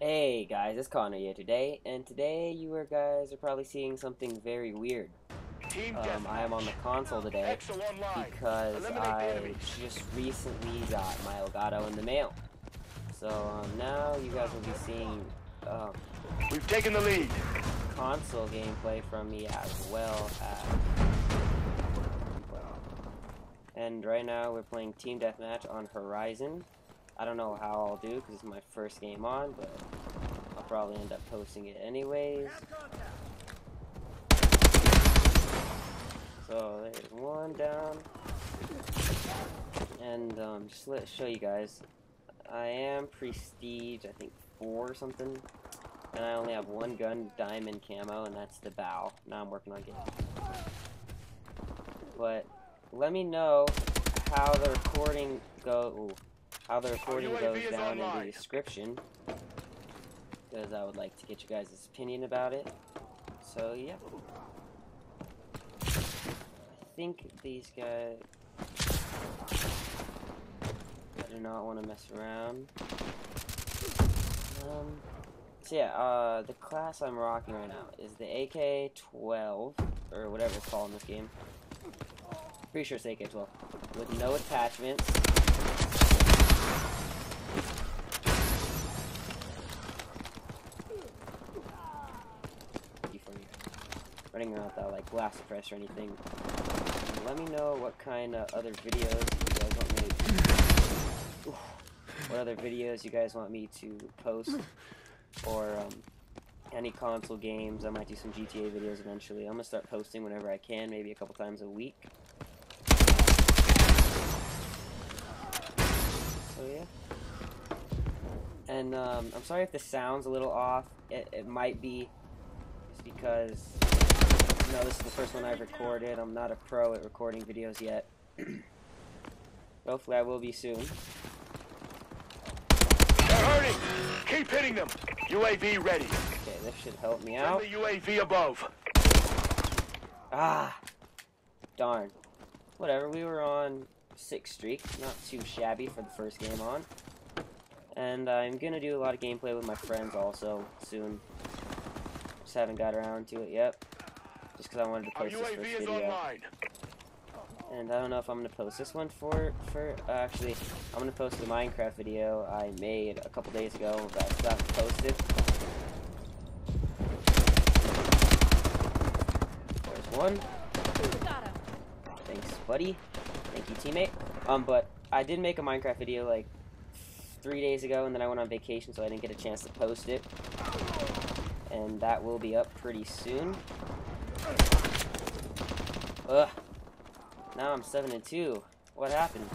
Hey guys, it's Connor here today, and today you are guys are probably seeing something very weird. Um, I am on the console today because I just recently got my Elgato in the mail. So um, now you guys will be seeing um, We've taken the lead. console gameplay from me as well as. And right now we're playing Team Deathmatch on Horizon. I don't know how I'll do because it's my first game on, but I'll probably end up posting it anyways. So there's one down. And um, just let show you guys. I am prestige, I think four or something. And I only have one gun diamond camo, and that's the bow. Now I'm working on getting. But let me know how the recording go. How the recording UAV goes is down in the description, because I would like to get you guys' opinion about it. So yeah, I think these guys. I do not want to mess around. Um, so yeah, uh, the class I'm rocking right now is the AK-12, or whatever it's called in this game. Pretty sure it's AK-12. With no attachments. Running around without like blast suppress or anything. Let me know what kind of other videos you guys want me to what other videos you guys want me to post or um, any console games. I might do some GTA videos eventually. I'm gonna start posting whenever I can, maybe a couple times a week. So yeah. And um, I'm sorry if the sound's a little off. It, it might be just because you know this is the first one I've recorded. I'm not a pro at recording videos yet. Hopefully I will be soon. They're hurting. Keep hitting them. UAV ready. Okay, this should help me Send out. the UAV above. Ah, darn. Whatever, we were on six streak, not too shabby for the first game on. And I'm gonna do a lot of gameplay with my friends also soon. Just haven't got around to it yet. Just because I wanted to post this first video. online. And I don't know if I'm gonna post this one for for uh, actually I'm gonna post the Minecraft video I made a couple days ago that still haven't posted. There's one. Thanks, buddy. Thank you, teammate. Um, but I did make a Minecraft video like three days ago, and then I went on vacation, so I didn't get a chance to post it. And that will be up pretty soon. Ugh. Now I'm seven and two. What happened?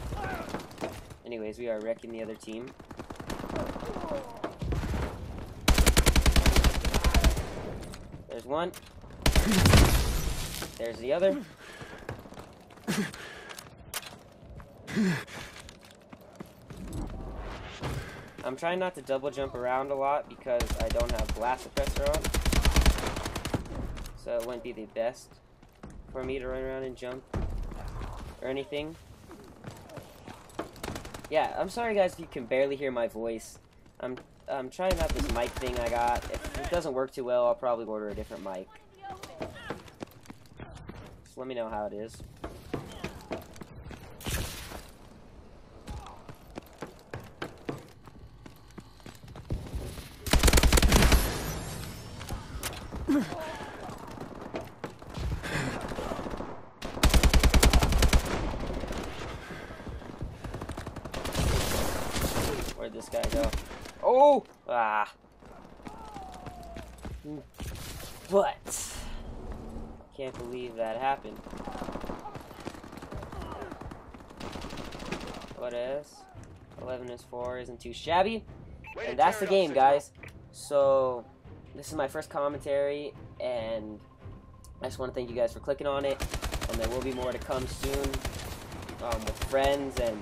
Anyways, we are wrecking the other team. There's one. There's the other. I'm trying not to double jump around a lot because I don't have blast suppressor on. So it wouldn't be the best for me to run around and jump or anything. Yeah, I'm sorry guys if you can barely hear my voice. I'm I'm trying out this mic thing I got. If it doesn't work too well, I'll probably order a different mic. Just let me know how it is. Where'd this guy go? Oh! Ah. But can't believe that happened. What is? 11 is 4 isn't too shabby. And that's the game, guys. So, this is my first commentary, and I just want to thank you guys for clicking on it. And there will be more to come soon um, with friends and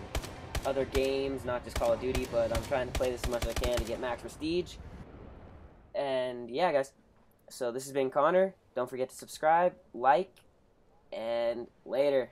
other games, not just Call of Duty, but I'm trying to play this as much as I can to get max prestige. And yeah, guys. So, this has been Connor. Don't forget to subscribe, like, and later.